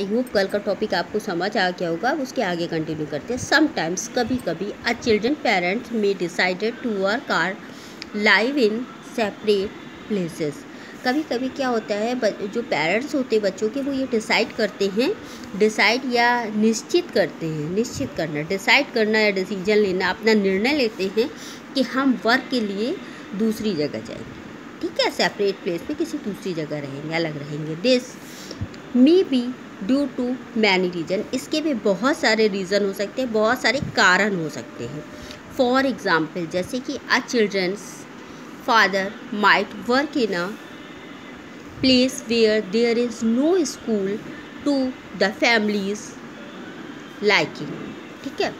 I hope कल का topic आपको समझ आ गया होगा। उसके आगे कंटिन्यू करते हैं। समटाइम्स कभी कभी अ चिल्ड्रन पेरेंट्स में decided to work or live in separate places कभी कभी क्या होता है जो पेरेंट्स होते हैं बच्चों के, वो ये डिसाइड करते हैं डिसाइड या निश्चित करते हैं, निश्चित करना डिसाइड करना या डिसीज़न लेना, अपना निर्णय लेते हैं कि हम वर्क के लिए दूसरी जगह जाएँगे। ठीक है? सेपरेट प्लेस में किसी दूसरी जगह रहेंगे, अलग रहेंगे। This may be due to many reason इसके भी बहुत सारे रीज़न हो सकते हैं, बहुत सारे कारण हो सकते हैं। फॉर एग्ज़ाम्पल जैसे कि a children's father might work in a place where there is no school to the families liking ठीक है?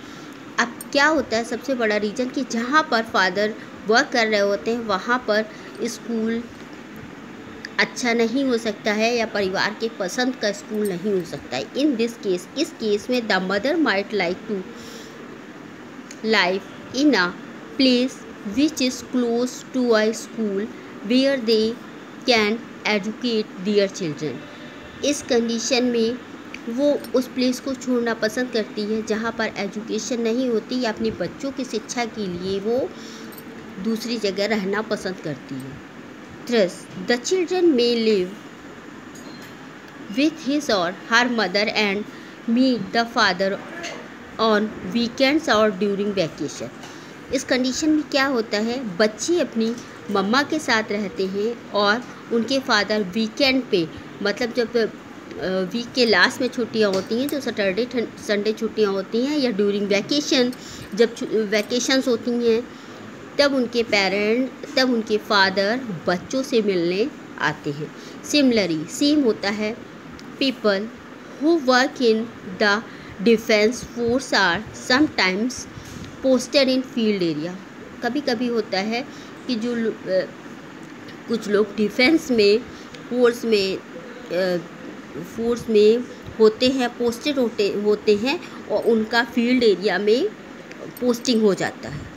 अब क्या होता है सबसे बड़ा रीज़न कि जहाँ पर फादर वर्क कर रहे होते हैं, वहाँ पर स्कूल अच्छा नहीं हो सकता है या परिवार के पसंद का स्कूल नहीं हो सकता है। इन दिस केस इस केस में the mother might like to life in a place which is close to a school where they can educate their children इस कंडीशन में वो उस प्लेस को छोड़ना पसंद करती है जहाँ पर एजुकेशन नहीं होती या अपने बच्चों की शिक्षा के लिए वो दूसरी जगह रहना पसंद करती है। Thus, the children may live with his or her mother and meet the father on weekends or during vacation. इस कंडीशन में क्या होता है बच्चे अपनी मम्मा के साथ रहते हैं और उनके फादर वीकेंड पे मतलब जब वीक के लास्ट में छुट्टियाँ होती हैं जो सैटरडे संडे छुट्टियाँ होती हैं या ड्यूरिंग वैकेशन जब वैकेशंस होती हैं तब उनके पेरेंट तब उनके फादर बच्चों से मिलने आते हैं। सिमिलरी सेम होता है people who work in the defence force are sometimes posted in field area कभी कभी होता है कि जो कुछ लोग डिफेंस में फोर्स में फोर्स में होते हैं पोस्टेड होते होते हैं और उनका फ़ील्ड एरिया में पोस्टिंग हो जाता है।